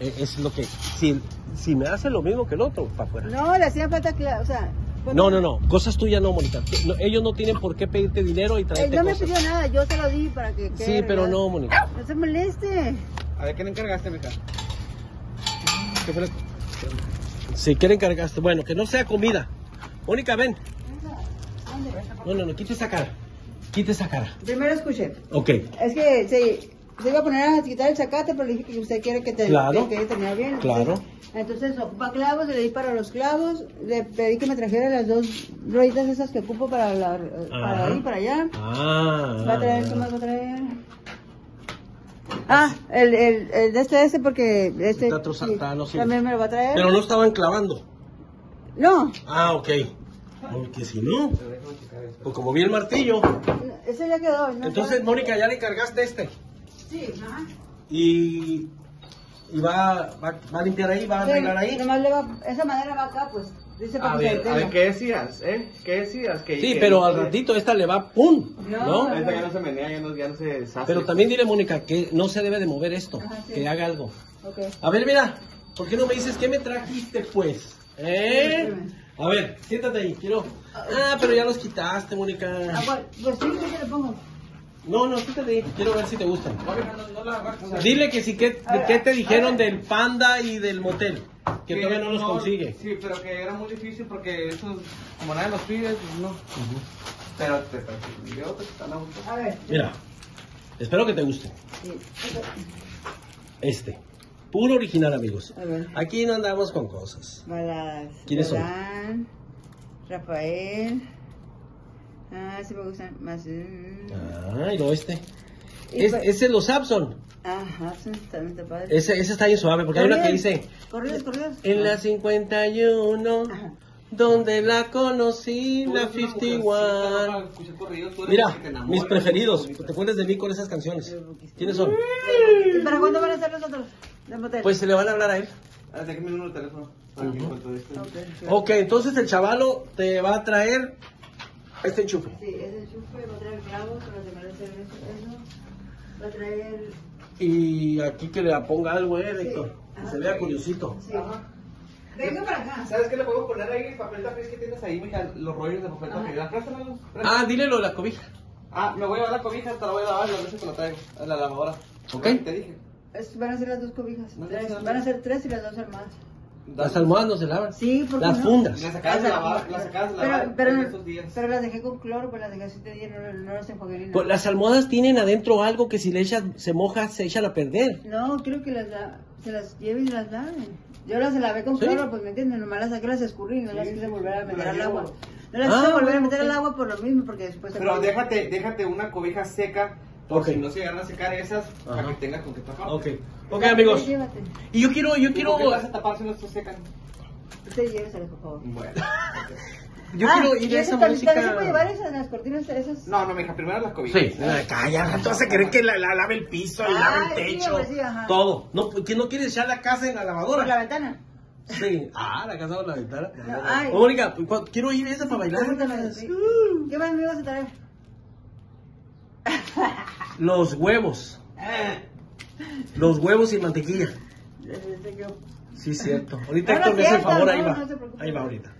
Eh, Es lo que, si, si me hace lo mismo que el otro, para afuera. No, le hacía falta que, o sea... No, no, no, cosas tuyas no, Mónica. No, ellos no tienen por qué pedirte dinero y eh, traerte no me cosas. pidió nada, yo se lo di para que... Sí, pero no, Mónica. No se moleste. A ver, ¿qué le encargaste, mija? ¿Qué fue lo- Si quieren cargaste, bueno, que no sea comida. Mónica, ven. No, no, no, quita esa cara. Quita esa cara. Primero escuche. Ok. Es que se, se iba a poner a quitar el zacate, pero le dije que usted quiere que te Claro. que, que terminar bien. Claro. Entonces, entonces ocupa clavos, le di para los clavos, le pedí que me trajera las dos rueditas esas que ocupo para, la, para ahí, para allá. Ah. Va a traer, ¿qué más va a traer? Ah, el, el, el de este, este, porque este saltano, sí. también me lo va a traer. Pero no estaban clavando. No, Ah, ok. Porque si no, pues como vi el martillo. ese ya quedó. ¿no? Entonces, Mónica, ya le cargaste este. Sí, ajá. Y, y va, va, va a limpiar ahí, va a Sí, arreglar ahí. nomás le va, esa madera va acá, pues. Dice A para que ver, a ver. ¿qué decías, eh? ¿Qué decías? Que, Sí, que- pero al ratito esta le va ¡pum! No, ¿No? Esta ya no se menea, ya no, ya no se deshace. Pero también dile, Mónica, que no se debe de mover esto, Ajá, sí. que haga algo. Ok. A ver, mira, ¿por qué no me dices qué me trajiste, pues? ¿Eh? A ver, siéntate ahí, quiero. Ah, pero ya los quitaste, Mónica. Ah, bueno, pues sí, ¿qué le pongo? No, no, siéntate ahí, quiero ver si te gustan. No, no. Dile que sí, que, ¿qué te dijeron del panda y del motel? Que todavía no los consigue. Sí, pero que era muy difícil porque esos, como nadie los pide, pues no. Pero te te- yo te a gusto. A ver. Mira, espero que te guste. Sí. Este, puro original, amigos. A ver. Aquí no andamos con cosas. Balas. ¿Quiénes son? Adán, Rafael. Ah, sí me gustan más. mm. Ah, y lo este. Y Es, ese es los Sapson. Ajá, sí, también está padre. Ese, ese está bien suave, porque hay una que dice, Corridos, corridos. en la 51, Ajá. donde la conocí, la 51. Mira, mis preferidos, te acuerdas de mí con esas canciones. ¿Quiénes son? ¿Y para cuándo van a ser los otros? De motel. Pues se le van a hablar a él. Ah, déjame el número de teléfono. Para que esto- Ok, sí. Ok, entonces el chavalo te va a traer este enchufe. Sí, ese enchufe va a traer clavos para terminar de hacer eso. eso. Va a traer. Y aquí que le ponga algo, eh, Héctor. Que se vea curiosito. Sí. Venga para acá. ¿Sabes qué le puedo poner ahí? Papel tapiz que tienes ahí, mija. Los rollos de papel tapiz. Préstamelos. Ah, dile lo de la cobija. Ah, me voy a llevar la cobija, te la voy a lavar y las veces que la traigo. A la lavadora. Ok. Te dije. Es- van a ser las dos cobijas. No, Tres. no, no. Van a ser tres y las dos armadas. Las almohadas no se lavan. Sí, porque Las no? fundas. Las acabas de lavar, las acabas de lavar pero, días. pero las dejé con cloro, pues las dejé así de día, no, no las enjuagué ni nada. Pues las almohadas tienen adentro algo que si le echas, se moja, se echan a perder. No, creo que las la- se las lleven y las laven. Yo las lavé con ¿Sí? cloro, pues me entiendes, nomás las saqué, las escurrí, no las Sí, quise sí, volver a meter las al agua. No las Ah, quise volver a meter al agua por lo mismo, porque después se Pero déjate, déjate una cobija seca. Por Ok. si no se llegan a secar esas, para Ajá. que tengas con qué tapar. Ok. Ok, Ya, amigos. Llévate. Y yo quiero, yo ¿Y quiero, ¿Por qué vas a tapar si no se secan? Usted llévesela, por favor. Bueno. yo Ah, quiero ir ¿y a esa también- ¿También se puede llevar música. esas, las cortinas esas? No, no, mija, primero las cobijas. Sí, calla, tú vas a querer que la, la lave el piso, y lave el sí, techo, hombre, sí, ajá. todo. No, ¿que no quieres echar la casa en la Por la lavadora? ventana. Sí. Ah, la casa por la ventana. No, ay. Mónica, cu- quiero ir a esa para bailar. Sí. ¿Qué más me vas a traer? Los huevos. Los huevos y mantequilla. Sí, cierto. Ahorita Héctor me hace el favor, ahí va. Ahí va ahorita.